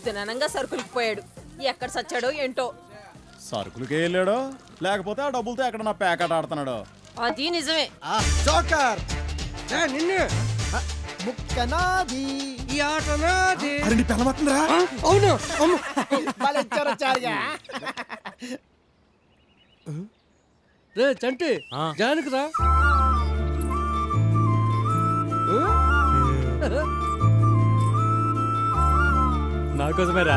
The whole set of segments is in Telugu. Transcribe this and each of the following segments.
పొద్దుననంగా సరుకులకు పోయాడు. ఎక్కడ సచ్చాడో ఏంటో. సరుకులకే వెళ్ళాడో? లేకపోతే ఆ డబ్బులతో ఎక్కడ నా ప్యాకెట్ ఆడుతున్నాడో? అది నిజమే. జోకర్! నిన్నే! ముక్కనాది. ఈ ఆట నాది. అరే నీ పిల్లమట్టుందిరా అవును అవును. రే చంటి రా నాకోసమేరా.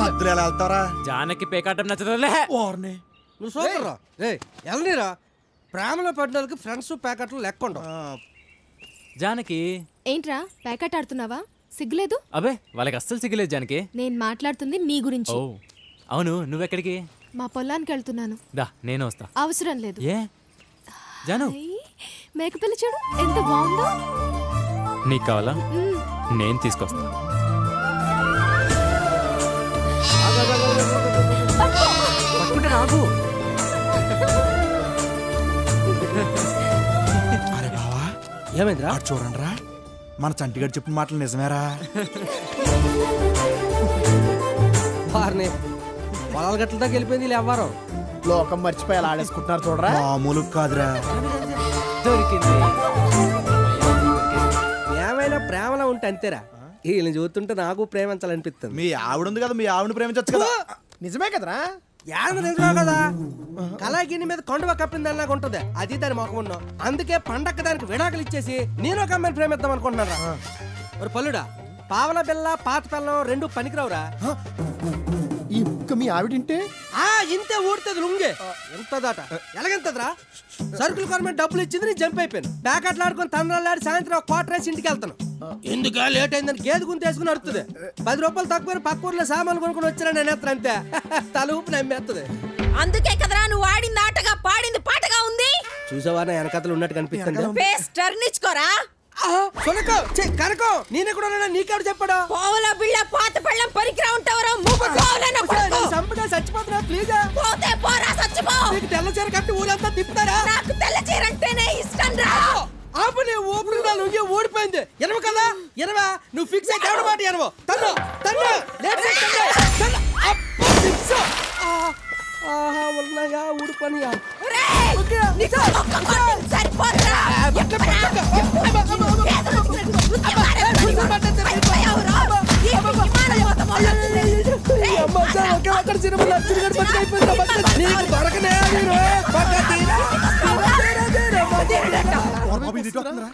మధ్యలో ఎలా వెళ్తారా? జానకి పేకాటం నచ్చదులే వారిని నువ్వు సూపర్ రా రే ఎల్నీరా? ప్రేమలో పడిన వాళ్ళకి ఫ్రెండ్స్ ప్యాకెట్లు లెక్కండు జానకి. ఏంట్రా ప్యాకెట్ ఆడుతున్నావా? సిగ్గులేదు? అబే వాళ్ళకి అస్సలు సిగ్గలేదు జానకి. నేను మాట్లాడుతుంది నీ గురించి. ఓ అవును నువ్వెక్కడికి? మా పొలానికి వెళ్తున్నాను. దా నేను వస్తా. అవసరం లేదు. ఏ? జాను. మేకపిల్ల చూడు ఎంత బాగుందో. నీకు కావాలా. నేను తీసుకొస్తా. పట్టుకుంటే రాకు. అరే బావా ఏమైందిరా? అటు చూడండి రా మన చంటిగాడు చెప్పిన మాటలు నిజమేరా? వారిని పొలాల గట్ల దాకా వెళ్ళిపోయింది వీళ్ళు ఎవ్వరం లోకం మర్చిపోయి అలా ఆడేసుకుంటున్నారు చూడరా? మామూలు కాదురా. దొరికింది. ఏమైనా ప్రేమలో ఉంటే అంతేరా. వీళ్ళని చూస్తుంటే నాకు ప్రేమించాలనిపిస్తుంది. మీ ఆవిడ ఉంది కదా మీ ఆవిడని ప్రేమించచ్చు కదా. నిజమే కదరా? యాద నిజమే కదా? కళాగిని మీద కొండవ కప్పిందల్లాగా ఉంటది. అది దాని మొఖం ఉన్నాం. అందుకే పండక్క దానికి విడాకులు ఇచ్చేసి నేను ఒక అమ్మాయిని ప్రేమిద్దాం అనుకుంటున్నారా మరి పల్లుడా పావల బిల్ల పాత పిల్లం రెండు పనికిరావురా. ఈ ముక్క మీ ఆవిడింటే ఆ ఇంతే ఊడుతుంది లుంగే. ఎంతదట? ఎలాగెంతదిరా? సరుకులు కొనమని డబ్బులు ఇచ్చింది నేను జంప్ అయిపోయాను. ప్యాకెట్లు ఆడుకొని తండ్రాలు సాయంత్రం ఒక క్వార్టర్ వేసి ఇంటికి వెళ్తాను. ఎందుకా లేట్ అయిందని గేదె గుంత వేసుకుని అడుతుంది పది రూపాయలు తక్కువ పక్క ఊర్లో సామాన్లు కొనుక్కొని వచ్చినా నేను ఎత్తాను అంతే. తల ఊపి నమ్మేస్తుంది అందుకే కదరా నువ్వు ఆడింది ఆటగా పాడింది పాటగా ఉంది? చూసావా నా వెనకతలు ఉన్నట్టు కనిపిస్తుంది? ఫేస్ టర్న్ ఇచ్చుకోరా సునకో కనకో నేనెక్కడ ఉన్నానా నీకెవడు చెప్పాడు? పోవల బిళ్ళ పాత పళ్ళం పరికిరా ఉంటావరా? మూపు ప్లీజ్ పోతే పోరా నీకు తెల్ల చీర కట్టి ఊరంతా తిప్పుతారా? నీ ఊపిరి నా లుంగి ఊడిపోయింది ఎనవ కదా ఎనవా నువ్వు ఫిక్స్ అయితే ఎవడ మాట ఎనవ తన్ను తన్ను లేట్ చేయి, తన్ను తన్ను అబ్బా ఫిక్స్ ఆహా ఉన్నాయా ఊడిపోనియా ఒరేయ్, నీకు ఒక్క కొట్టింది సరిపోదురా. ఎప్పుడా? ఎప్పుడు? ఏదో వచ్చినట్టు ఉత్తి మారే పని. అయిపోయావురా. ఈ విమానం మొత్తం మొదలవుతుంది. రేయ్, అక్కడ సినిమా నచ్చిన పచ్చి అయిపోయింది నీకు దొరకనే మీరు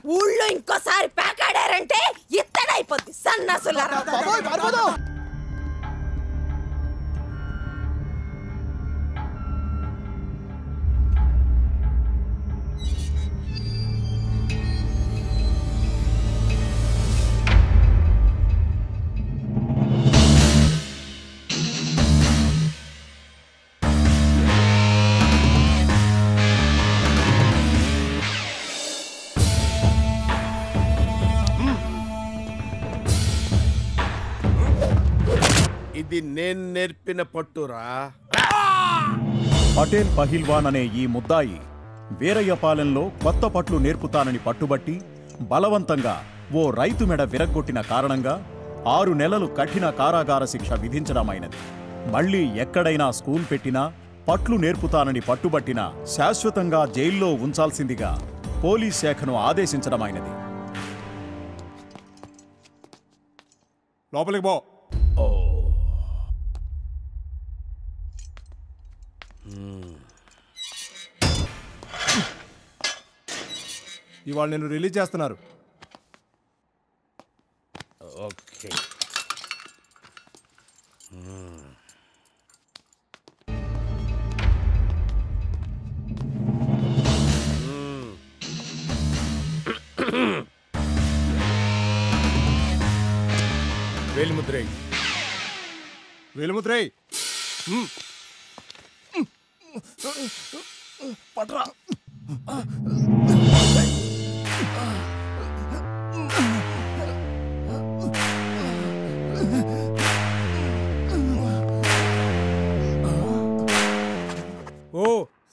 ఊళ్ళో ఇంకోసారి ప్యాకాడారంటే ఇత్తడైపోద్ది సన్నసులారా. ఇది నేను నేర్పిన పట్టురా. పటేల్ పహిల్వాన్ అనే ఈ ముద్దాయి వీరయ్యపాలెంలో కొత్త పట్లు నేర్పుతానని పట్టుబట్టి బలవంతంగా ఓ రైతు మెడ విరగ్గొట్టిన కారణంగా ఆరు నెలలు కఠిన కారాగార శిక్ష విధించడమైనది. మళ్ళీ ఎక్కడైనా స్కూల్ పెట్టినా పట్లు నేర్పుతానని పట్టుబట్టినా శాశ్వతంగా జైల్లో ఉంచాల్సిందిగా పోలీస్ శాఖను ఆదేశించడమైనది. లోపలికి పో. ఇవాళ నేను రిలీజ్ చేస్తున్నారు ఓకే వేలిముద్రై వేలుముద్రై ఓ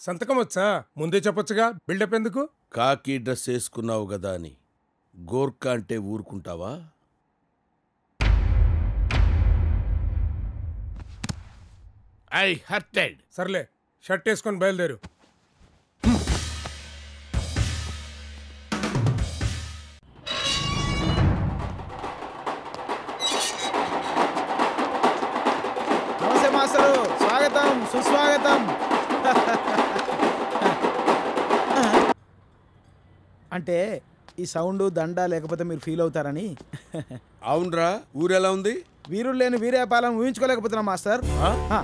సంతకం వచ్చా? ముందే చెప్పొచ్చుగా. బిల్డప్ ఎందుకు? కాకి డ్రెస్ వేసుకున్నావు కదా అని. గోర్ఖా అంటే ఊరుకుంటావా? I hurted. సర్లే షర్ట్ వేసుకొని బయలుదేరు. అంటే ఈ సౌండ్ దండ లేకపోతే మీరు ఫీల్ అవుతారని. అవునరా ఊరెలా ఉంది? వీరుడు లేని వీరేపాలెం ఊహించుకోలేకపోతున్నా మాస్టర్. ఆ,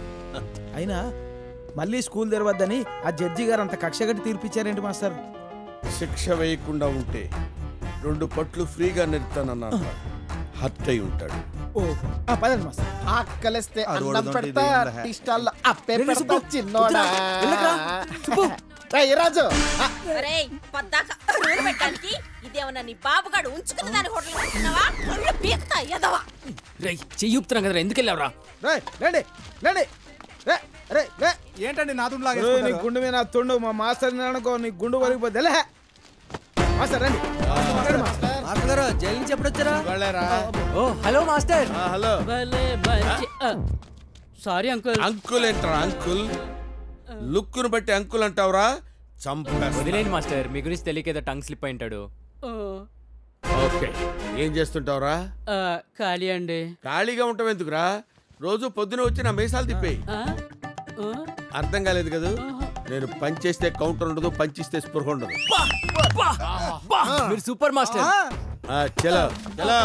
అయినా మళ్ళీ స్కూల్ తెరవద్దని ఆ జడ్జి గారు అంత కక్షగట్టి తీర్పిచ్చారేంటి మాస్టర్? శిక్ష వేయకుండా ఉంటే రెండు పట్లు ఫ్రీగా నెడతానన్నాడు హర్ట్ అయి ఉంటాడు. ఓ ఆ, పదండి మాస్టర్. ఆకలిస్తే అన్నం పెడతా అప్పే చిన్నోడా రేయ్, రాజు. రూలు పెట్టడానికి ఇదేమన్నా నీ బాబుగాడు ఉంచుకున్న దాని హోటల్ పెట్టుకున్నావా ఒళ్ళు పీకుతా ఎదవా. రేయ్ చెయ్యి ఊపుతున్నాం కదా ఎందుకు వెళ్ళావురా? రండి రండి. ఏంటండి నా తుండు ఏయ్, నీ గుండు మీద నా తుండు మా మాస్టర్ అనుకో నీ గుండు వరిగిపోతే లే. మాస్టర్ రండి. రండి, మాస్టర్. మాస్టర్ గారు జైలు నుంచి ఎప్పుడు వచ్చారా వాళ్ళేరా? ఓ హలో మాస్టర్. ఆ, హలో. Sorry uncle. అంకుల్ ఏంట్రా అంకుల్? లుక్ను బట్టి అంకుల్ అంటావురా? వదిలేండి మాస్టర్ మీ గురించి తెలియక ఏదో టంగ్ స్లిప్ అయి ఉంటాడు. ఓకే. ఏం చేస్తుంటావురా? ఖాళీ అండి. ఖాళీగా ఉంటావు ఎందుకురా? రోజు పొద్దున వచ్చి నా మీసాలు తిప్పేయి. అర్థం కాలేదు కదా? నేను పంచేస్తే కౌంటర్ ఉండదు పంచిస్తే స్పృహ ఉండదు. మీరు సూపర్ మాస్టర్. ఆ, చలో చలో.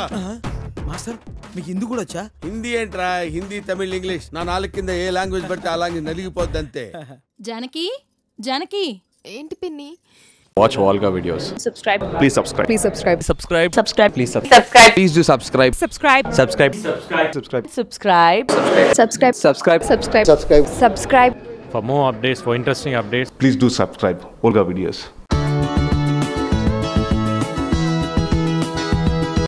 మాస్టర్ మీకు హిందీ కూడా వచ్చా హిందీ ఏంట్రా హిందీ తమిళ్ ఇంగ్లీష్ నా నాలుగు కింద ఏ లాంగ్వేజ్ పడితే ఆ లాంగ్వేజ్ నలిగిపోద్ది అంతే జానకి జానకి ఏంటి పిన్ని Watch Volga videos. subscribe Please subscribe. please subscribe subscribe subscribe Please subscribe. subscribe Please do subscribe. subscribe Subscribe. Subscribe. Subscribe. subscribe subscribe Subscribe. subscribe subscribe subscribe for more updates for interesting updates Please do subscribe. Volga videos.